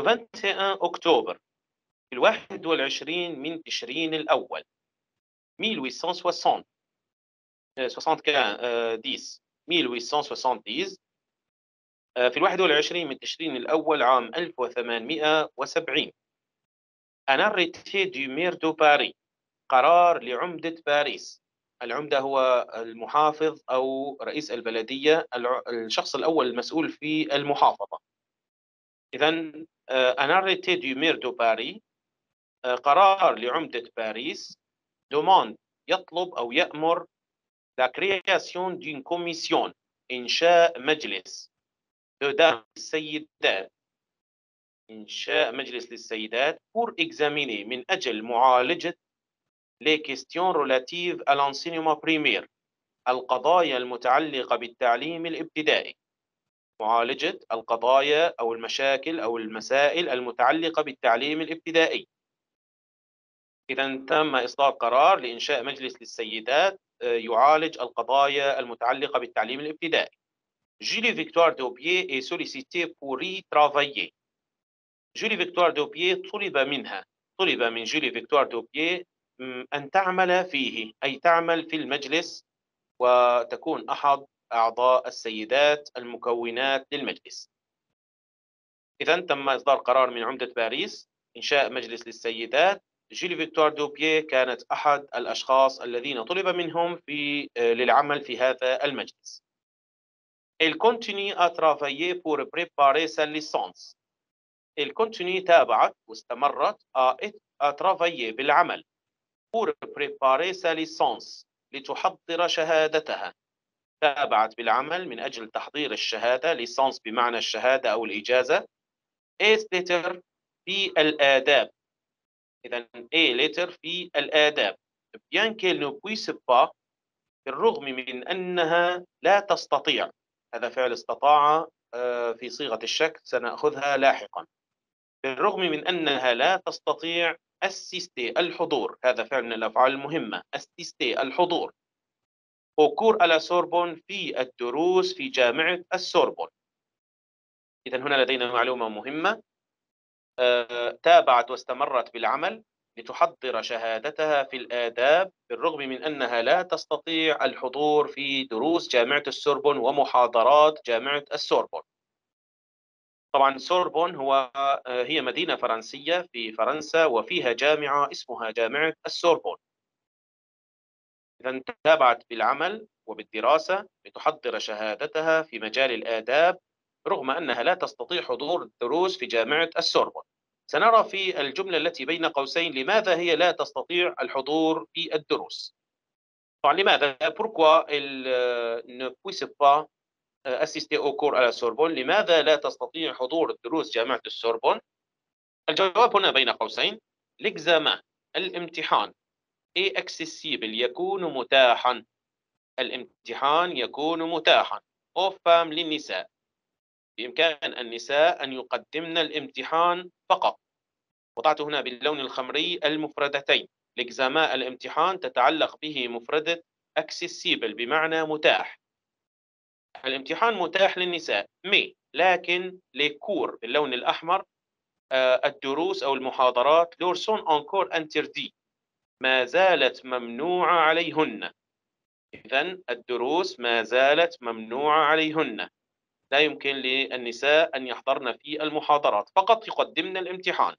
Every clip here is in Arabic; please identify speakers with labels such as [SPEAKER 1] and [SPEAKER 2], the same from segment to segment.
[SPEAKER 1] لو 21 أكتوبر في الواحد والعشرين من تشرين الأول 1860 75 10 1870 في الواحد والعشرين من تشرين الأول عام 1870 أن arrêté du maire de Paris قرار لعمدة باريس. العمدة هو المحافظ أو رئيس البلدية الشخص الأول المسؤول في المحافظة. إذا أن arrêté du maire de Paris قرار لعمدة باريس demande يطلب أو يأمر la création d'une commission إنشاء مجلس. دار السيدات إنشاء مجلس للسيدات pour examiner من أجل معالجة les questions relatives à l'enseignement primaire القضايا المتعلقة بالتعليم الابتدائي. معالجة القضايا أو المشاكل أو المسائل المتعلقة بالتعليم الابتدائي إذا تم إصدار قرار لإنشاء مجلس للسيدات يعالج القضايا المتعلقة بالتعليم الابتدائي. جولي فيكتوار دوبيي est sollicité pour y travailler. جولي فيكتوار دوبيي طلب منها طلب من جولي فيكتوار دوبيي أن تعمل فيه أي تعمل في المجلس وتكون أحد أعضاء السيدات المكونات للمجلس إذا تم إصدار قرار من عمدة باريس إنشاء مجلس للسيدات جيلي فيكتور دوبيي كانت أحد الأشخاص الذين طلب منهم في للعمل في هذا المجلس. Il continue à travailler pour préparer sa licence. Il continue تابعت واستمرت à travailler بالعمل pour préparer sa licence لتحضر شهادتها. تابعت بالعمل من أجل تحضير الشهادة ليسانس بمعنى الشهادة أو الإجازة. إيس في الآداب. إذا A letter في الآداب. Bien qu'elle ne puisse pas بالرغم من أنها لا تستطيع. هذا فعل استطاع في صيغة الشك سنأخذها لاحقا. بالرغم من أنها لا تستطيع assister الحضور. هذا فعل من الأفعال المهمة assister الحضور. aux cours à la Sorbonne في الدروس في جامعة السوربون. إذا هنا لدينا معلومة مهمة. تابعت واستمرت بالعمل لتحضر شهادتها في الآداب بالرغم من أنها لا تستطيع الحضور في دروس جامعة السوربون ومحاضرات جامعة السوربون. طبعا سوربون هو هي مدينة فرنسية في فرنسا وفيها جامعة اسمها جامعة السوربون. إذا تابعت بالعمل وبالدراسة لتحضر شهادتها في مجال الآداب رغم أنها لا تستطيع حضور الدروس في جامعة السوربون. سنرى في الجملة التي بين قوسين لماذا هي لا تستطيع الحضور في الدروس. طبعا لماذا؟ pourquoi elle ne puisse pas assister au cours à la Sorbonne? لماذا لا تستطيع حضور الدروس جامعة السوربون؟ الجواب هنا بين قوسين. l'examen الامتحان est accessible يكون متاحا. الامتحان يكون متاحا. femmes للنساء. بإمكان النساء أن يقدمن الامتحان فقط. وضعت هنا باللون الخمري المفردتين. لإجزاماء الامتحان تتعلق به مفردة accessible بمعنى متاح. الامتحان متاح للنساء. مي لكن لكور باللون الأحمر الدروس أو المحاضرات لورسون أنكور إنتردي. ما زالت ممنوعة عليهن. إذا الدروس ما زالت ممنوعة عليهن. لا يمكن للنساء أن يحضرن في المحاضرات. فقط يقدمن الامتحان.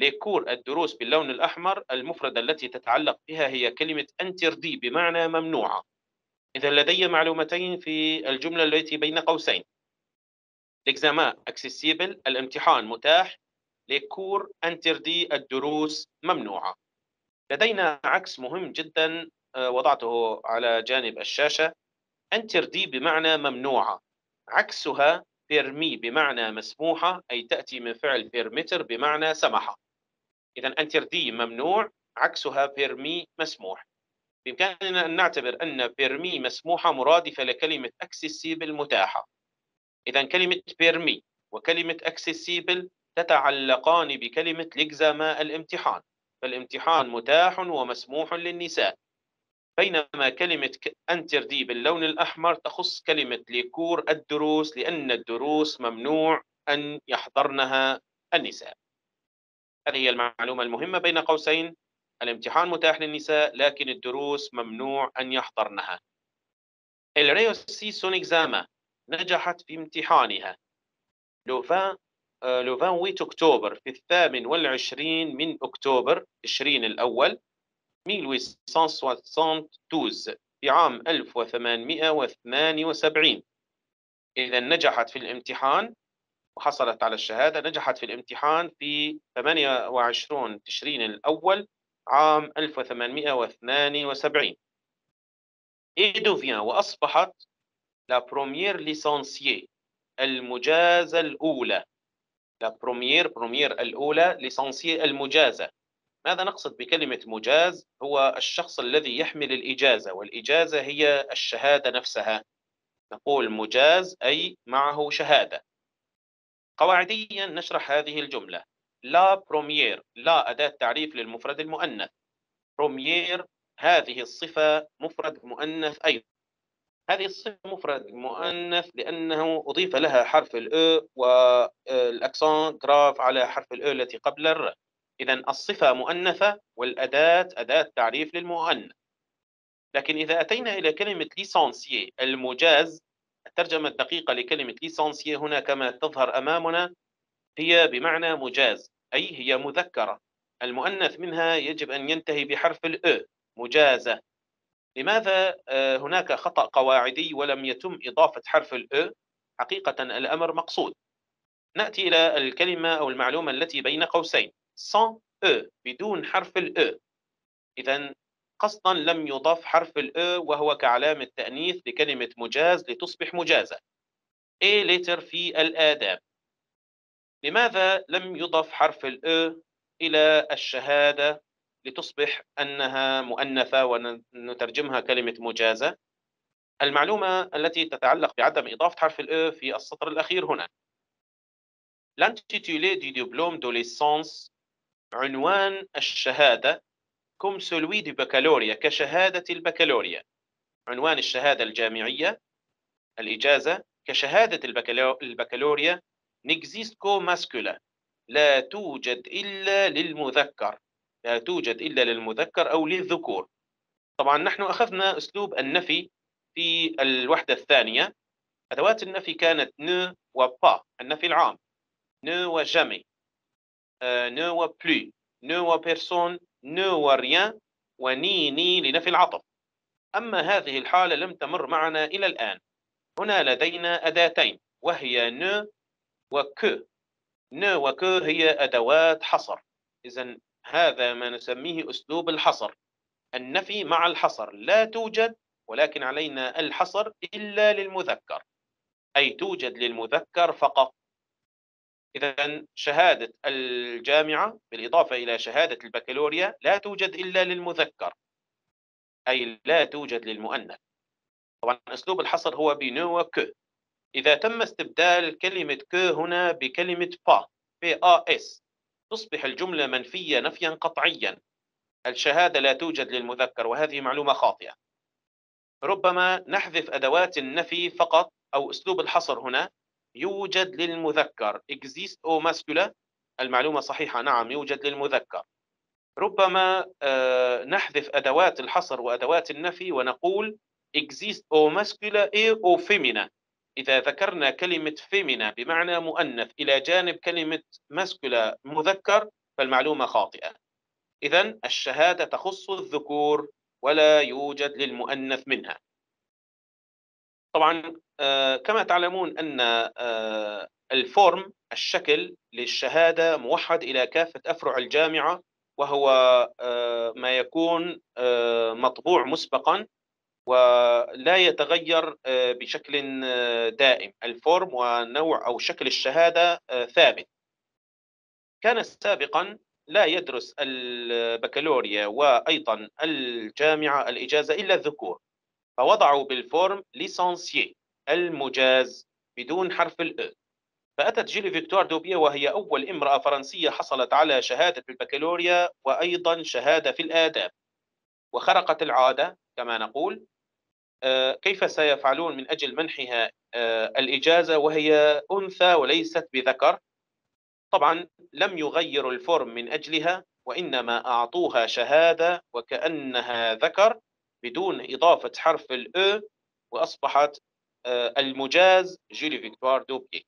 [SPEAKER 1] لكور الدروس باللون الأحمر المفردة التي تتعلق بها هي كلمة أنتردي بمعنى ممنوعة. إذا لدي معلومتين في الجملة التي بين قوسين. L'examen accessible. الامتحان متاح. لكور أنتردي الدروس ممنوعة. لدينا عكس مهم جدا وضعته على جانب الشاشة. انتردي بمعنى ممنوعة. عكسها بيرمي بمعنى مسموحة أي تأتي من فعل بيرمتر بمعنى سمح إذا انتردي ممنوع عكسها بيرمي مسموح. بإمكاننا أن نعتبر أن بيرمي مسموحة مرادفة لكلمة accessible متاحة. إذا كلمة بيرمي وكلمة accessible تتعلقان بكلمة لإجزاما الامتحان. فالامتحان متاح ومسموح للنساء. بينما كلمة انتردي باللون الأحمر تخص كلمة ليكور الدروس لأن الدروس ممنوع أن يحضرنها النساء. هذه هي المعلومة المهمة بين قوسين. الامتحان متاح للنساء لكن الدروس ممنوع أن يحضرنها. الريوسي سون إكزاما نجحت في امتحانها. لو 20 لو 28 أكتوبر في الثامن والعشرين من أكتوبر تشرين الأول 1872 في عام 1872 إذا نجحت في الامتحان وحصلت على الشهادة نجحت في الامتحان في 28 تشرين الأول عام 1872 et devient وأصبحت la première licenciée المجازة الأولى. La première première الأولى licenciée المجازة. ماذا نقصد بكلمة مجاز؟ هو الشخص الذي يحمل الإجازة والإجازة هي الشهادة نفسها. نقول مجاز أي معه شهادة. قواعديا نشرح هذه الجملة. la première la أداة تعريف للمفرد المؤنث. première هذه الصفة مفرد مؤنث أيضا. هذه الصفة مفرد مؤنث لأنه أضيف لها حرف ال e وال accent grave على حرف ال e التي قبل ال r. إذا الصفة مؤنثة والأداة أداة تعريف للمؤنث. لكن إذا أتينا إلى كلمة ليسانسيي المجاز الترجمة الدقيقة لكلمة ليسانسيي هنا كما تظهر أمامنا هي بمعنى مجاز أي هي مذكرة. المؤنث منها يجب أن ينتهي بحرف الأ مجازة. لماذا آه، هناك خطأ قواعدي ولم يتم إضافة حرف الأ حقيقة الأمر مقصود. نأتي إلى الكلمة أو المعلومة التي بين قوسين. sans أ بدون حرف الأ إذا قصدا لم يضاف حرف الأ وهو كعلامة تأنيث لكلمة مجاز لتصبح مجازة A later في الآداب. لماذا لم يضف حرف الأ إلى الشهادة؟ لتصبح أنها مؤنثة ونترجمها كلمة مجازة. المعلومة التي تتعلق بعدم إضافة حرف الأ في السطر الأخير هنا. L'intitulé du diplôme de licence عنوان الشهادة كم سلوي دي بكالوريا كشهادة البكالوريا. عنوان الشهادة الجامعية الإجازة كشهادة البكالوريا نكزيست كو ماسكولا لا توجد إلا للمذكر. لا توجد إلا للمذكر أو للذكور. طبعا نحن أخذنا أسلوب النفي في الوحدة الثانية. أدوات النفي كانت ne و pas النفي العام. ne و jamais ne و plus ne و personne ne و rien و ni ni لنفي العطف. أما هذه الحالة لم تمر معنا إلى الآن. هنا لدينا أداتين. وهي ne و que ne و que هي أدوات حصر. إذا هذا ما نسميه أسلوب الحصر. النفي مع الحصر لا توجد ولكن علينا الحصر إلا للمذكر. أي توجد للمذكر فقط. إذا شهادة الجامعة بالإضافة إلى شهادة البكالوريا لا توجد إلا للمذكر. أي لا توجد للمؤنث. طبعا أسلوب الحصر هو ب ne و que إذا تم استبدال كلمة que هنا بكلمة pas p a s تصبح الجملة منفية نفيا قطعيا. الشهادة لا توجد للمذكر وهذه معلومة خاطئة. ربما نحذف أدوات النفي فقط أو أسلوب الحصر هنا. يوجد للمذكر. Exist أو masculine المعلومة صحيحة نعم يوجد للمذكر. ربما آه، نحذف أدوات الحصر وأدوات النفي ونقول exist أو masculine أو féminin. إذا ذكرنا كلمة فيمينا بمعنى مؤنث إلى جانب كلمة masculin مذكر فالمعلومة خاطئة. إذا الشهادة تخص الذكور ولا يوجد للمؤنث منها. طبعا آه، كما تعلمون أن آه، ال forme الشكل للشهادة موحد إلى كافة أفرع الجامعة وهو آه، ما يكون مطبوع مسبقا ولا يتغير آه، بشكل آه، دائم. ال forme ونوع أو شكل الشهادة آه، ثابت. كان سابقا لا يدرس البكالوريا وأيضا الجامعة الإجازة إلا الذكور. فوضعوا بال forme licencié المجاز بدون حرف ال e فأتت جولي فيكتوار دوبييه وهي أول امرأة فرنسية حصلت على شهادة البكالوريا وأيضا شهادة في الآداب. وخرقت العادة كما نقول كيف سيفعلون من أجل منحها آه، الإجازة وهي أنثى وليست بذكر؟ طبعا لم يغيروا ال forme من أجلها وإنما أعطوها شهادة وكأنها ذكر بدون إضافة حرف ال e وأصبحت آه، المجاز جولي فيكتوار دوبييه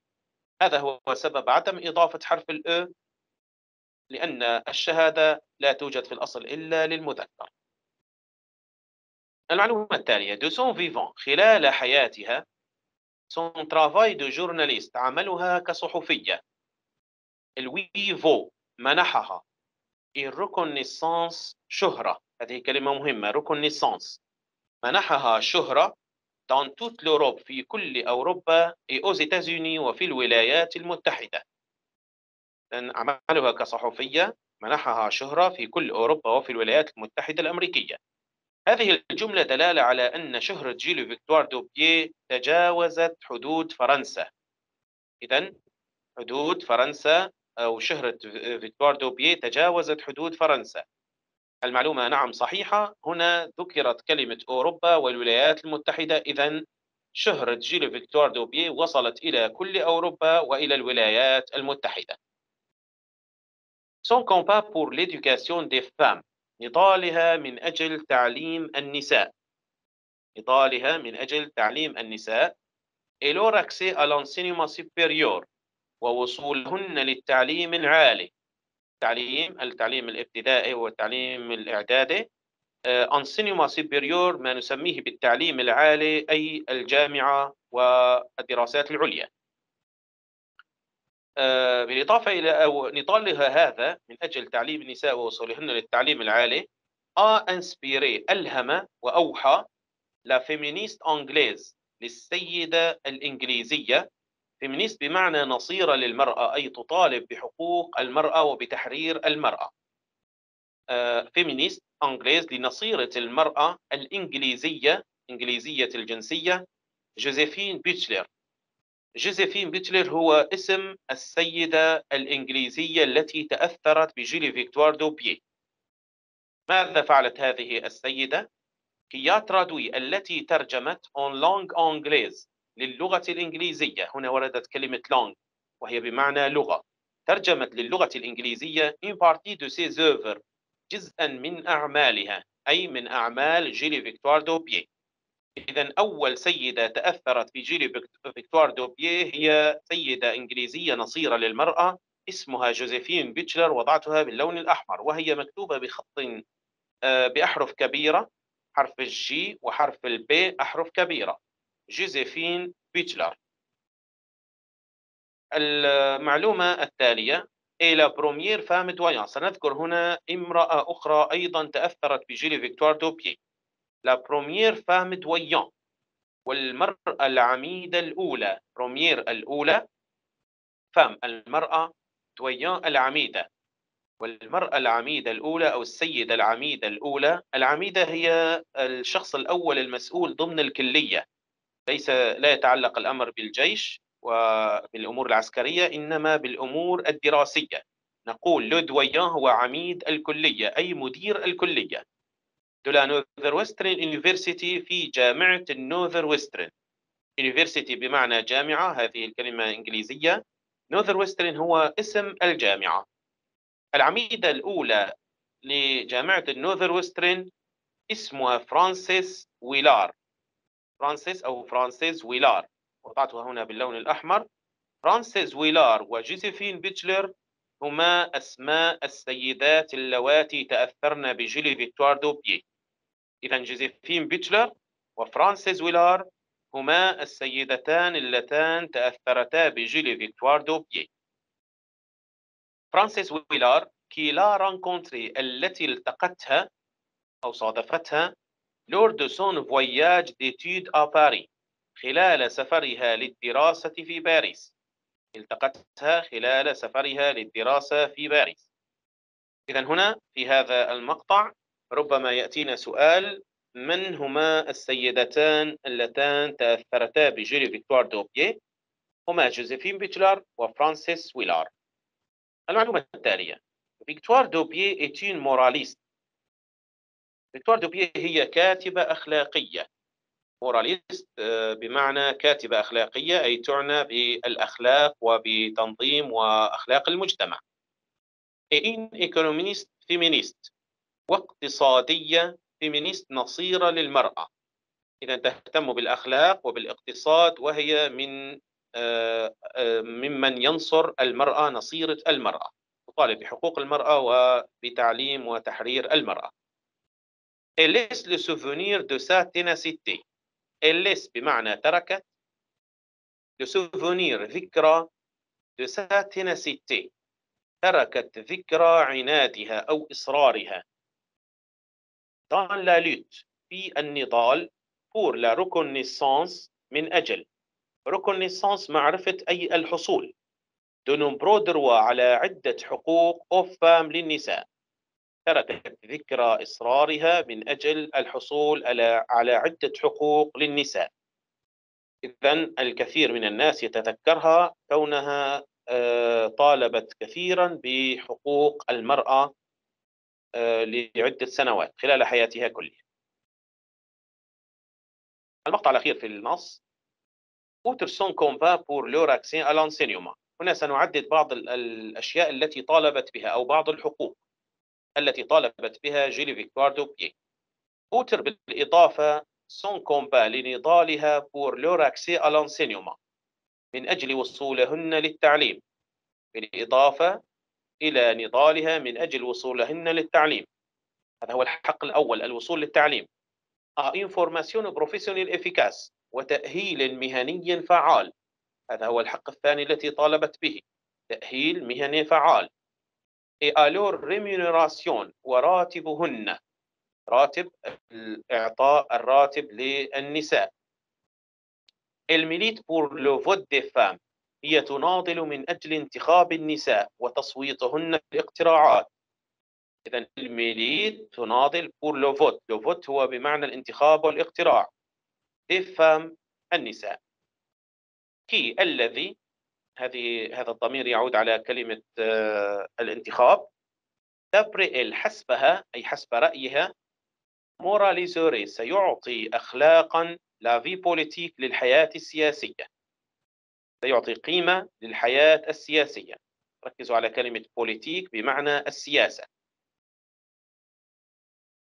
[SPEAKER 1] هذا هو سبب عدم إضافة حرف ال e لأن الشهادة لا توجد في الأصل إلا للمذكر. المعلومة التالية. de son vivant خلال حياتها Son travail de journaliste عملها كصحفية. lui vaut منحها. la reconnaissance شهرة. هذه كلمة مهمة. reconnaissance منحها شهرة dans toute l'Europe في كل أوروبا et aux États-Unis وفي الولايات المتحدة. لأن عملها كصحفية منحها شهرة في كل أوروبا وفي الولايات المتحدة الأمريكية. هذه الجملة دلالة على أن شهرة جيلو فيكتوار دوبيي تجاوزت حدود فرنسا. إذا حدود فرنسا أو شهرة فيكتوار دوبيي تجاوزت حدود فرنسا. المعلومة نعم صحيحة. هنا ذكرت كلمة أوروبا والولايات المتحدة. إذا شهرة جيلو فيكتوار دوبيي وصلت إلى كل أوروبا وإلى الولايات المتحدة. Son combat pour l'éducation des femmes. نضالها من أجل تعليم النساء. نضالها من أجل تعليم النساء. et leur accès ووصولهن للتعليم العالي. التعليم التعليم الابتدائي والتعليم الإعدادي. enseignement supérieur ما نسميه بالتعليم العالي أي الجامعة والدراسات العليا. بالإضافة إلى أو نضالها هذا من أجل تعليم النساء ووصولهن للتعليم العالي a inspiré ألهم وأوحى la féministe anglaise للسيدة الإنجليزية. féministe بمعنى نصيرة للمرأة أي تطالب بحقوق المرأة وبتحرير المرأة. féministe anglaise لنصيرة المرأة الإنجليزية إنجليزية الجنسية جوزيفين بيتشلر جوزيفين بيتشلر هو اسم السيدة الإنجليزية التي تأثرت بجيلي فيكتوار دوبيي. ماذا فعلت هذه السيدة؟ qui traduit التي ترجمت en langue anglaise للغة الإنجليزية. هنا وردت كلمة langue وهي بمعنى لغة. ترجمت للغة الإنجليزية une partie de ses œuvres جزءا من أعمالها أي من أعمال جيلي فيكتوار دوبيه إذا أول سيدة تأثرت في جيلي فيكتوار دوبيه هي سيدة إنجليزية نصيرة للمرأة اسمها جوزيفين بيتشلر وضعتها باللون الأحمر وهي مكتوبة بخط آه، بأحرف كبيرة حرف الجي وحرف البي أحرف كبيرة جوزيفين بيتشلر. المعلومة التالية et la première femme doyen سنذكر هنا امرأة أخرى أيضا تأثرت بجيلي فيكتوار دوبيي la première femme doyen والمرأة العميدة الأولى. première الأولى. femme المرأة doyen العميدة. والمرأة العميدة الأولى أو السيدة العميدة الأولى. العميدة هي الشخص الأول المسؤول ضمن الكلية. ليس لا يتعلق الأمر بالجيش وبالأمور العسكرية إنما بالأمور الدراسية. نقول le doyen هو عميد الكلية أي مدير الكلية. de la Northwestern University في جامعة ال Northwestern University بمعنى جامعة هذه الكلمة إنجليزية. Northwestern هو اسم الجامعة. العميدة الأولى لجامعة ال Northwestern اسمها فرانسيس ويلار. فرانسيس أو فرانسيس ويلار. وضعتها هنا باللون الأحمر. فرانسيس ويلار وجوزيفين بيتشلر هما أسماء السيدات اللواتي تأثرن بجيلي فيكتوار دوبيي. إذا جوزيفين بيتشلر وفرانسيس ويلار هما السيدتان اللتان تأثرتا بجيلي فيكتوار دوبيي. فرانسيس ويلار qui l'a rencontrée التي التقتها أو صادفتها lors de son voyage d'études à Paris خلال سفرها للدراسة في باريس. التقتها خلال سفرها للدراسة في باريس. إذا هنا في هذا المقطع ربما يأتينا سؤال من هما السيدتان اللتان تأثرتا بجيري فيكتوار دوبيه هما جوزيفين بيتلر وفرانسيس ويلار. المعلومة التالية فيكتوار دوبيه est moraliste فيكتوار دوبيه هي كاتبة أخلاقية. moraliste آه، بمعنى كاتبة أخلاقية أي تعنى بالأخلاق وبتنظيم وأخلاق المجتمع. une économiste féministe واقتصادية féministe نصيرة للمرأة إذا تهتم بالأخلاق وبالاقتصاد وهي من آه، آه، ممن ينصر المرأة نصيرة المرأة تطالب بحقوق المرأة وبتعليم وتحرير المرأة Elle laisse le souvenir. Elle laisse بمعنى تركت souvenir ذكرى de sa. تركت ذكرى عنادها أو إصرارها. Dans la lutte في النضال pour la reconnaissance من أجل. reconnaissance معرفة أي الحصول. de nombreux droits على عدة حقوق aux femmes للنساء. تركت ذكرى إصرارها من أجل الحصول على عدة حقوق للنساء. إذا الكثير من الناس يتذكرها كونها آه، طالبت كثيرا بحقوق المرأة لعدة سنوات خلال حياتها كلها. المقطع الأخير في النص. combat pour leur accès à l'enseignement هنا سنعدد بعض الأشياء التي طالبت بها أو بعض الحقوق التي طالبت بها جيلي فيكتوار دوبيي Outre بالإضافة son combat لنضالها pour leur accès à l'enseignement من أجل وصولهن للتعليم. بالإضافة إلى نضالها من أجل وصولهن للتعليم. هذا هو الحق الأول الوصول للتعليم. Formation professionnelle efficace وتأهيل مهني فعال. هذا هو الحق الثاني التي طالبت به. تأهيل مهني فعال. Leur rémunération وراتبهن. راتب إعطاء الراتب للنساء. Elle milite pour le vote des femmes. هي تناضل من أجل انتخاب النساء وتصويتهن في الاقتراعات إذا elle milite تناضل vote. Le vote هو بمعنى الانتخاب والاقتراع. femmes النساء. qui الذي هذه هذا الضمير يعود على كلمة آه، الانتخاب. d'après elle حسبها أي حسب رأيها moraliserait سيعطي أخلاقا la vie politique للحياة السياسية. سيعطي قيمة للحياة السياسية. ركزوا على كلمة politique بمعنى السياسة.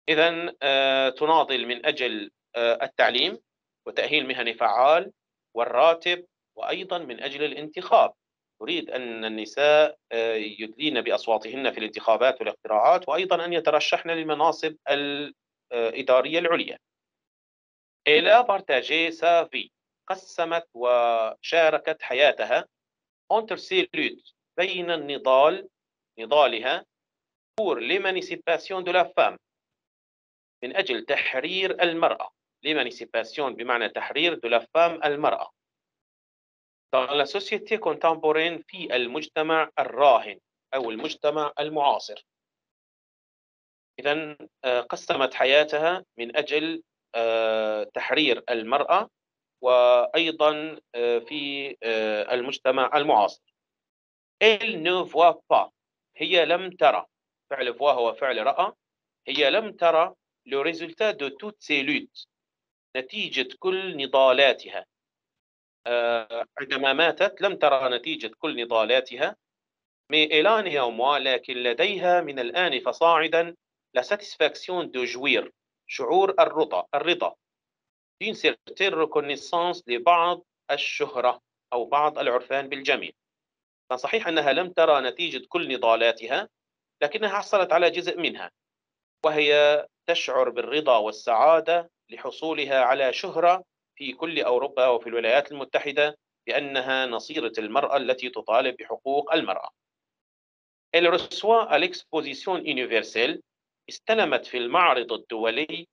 [SPEAKER 1] إذا آه، تناضل من أجل آه، التعليم وتأهيل مهني فعال والراتب وأيضا من أجل الانتخاب. تريد أن النساء آه، يدلين بأصواتهن في الانتخابات والاقتراعات وأيضا أن يترشحن للمناصب الإدارية العليا. إلى بارتاجي سافي. قسمت وشاركت حياتها. بين النضال نضالها pour l'émancipation de la femme. من أجل تحرير المرأة. l'émancipation بمعنى تحرير de la femme المرأة. Dans la société contemporaine في المجتمع الراهن أو المجتمع المعاصر. إذا آه، قسمت حياتها من أجل آه، تحرير المرأة. وأيضا آه، في المجتمع المعاصر. Elle ne voit pas هي لم ترى. فعل فوا هو فعل رأى. هي لم ترى le résultat de toutes ces luttes نتيجة كل نضالاتها. آه، عندما ماتت لم ترى نتيجة كل نضالاتها. Mais elle a néanmoins لكن لديها من الآن فصاعدا la satisfaction de jouir. شعور الرضا الرضا. D'une certaine reconnaissance لبعض الشهرة أو بعض العرفان بالجميع صحيح أنها لم ترى نتيجة كل نضالاتها لكنها حصلت على جزء منها وهي تشعر بالرضا والسعادة لحصولها على شهرة في كل أوروبا وفي الولايات المتحدة بأنها نصيرة المرأة التي تطالب بحقوق المرأة. À l'exposition universelle استلمت في المعرض الدولي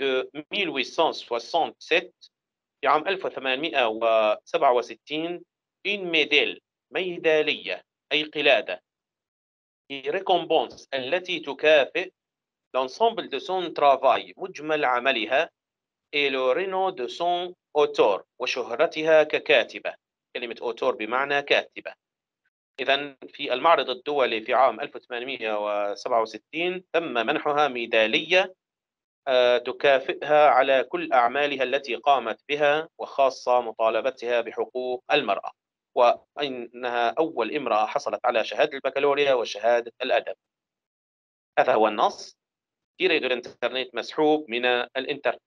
[SPEAKER 1] de 1867 في عام 1867 une médaille ميدالية أي قلادة récompense التي تكافئ l'ensemble de son travail مجمل عملها et le renom de son auteur وشهرتها ككاتبة كلمة auteur بمعنى كاتبة. إذا في المعرض الدولي في عام 1867 تم منحها ميدالية تكافئها على كل أعمالها التي قامت بها وخاصة مطالبتها بحقوق المرأة وإنها أول امرأة حصلت على شهادة البكالوريا وشهادة الأدب. هذا هو النص. دو الانترنت مسحوب من الإنترنت.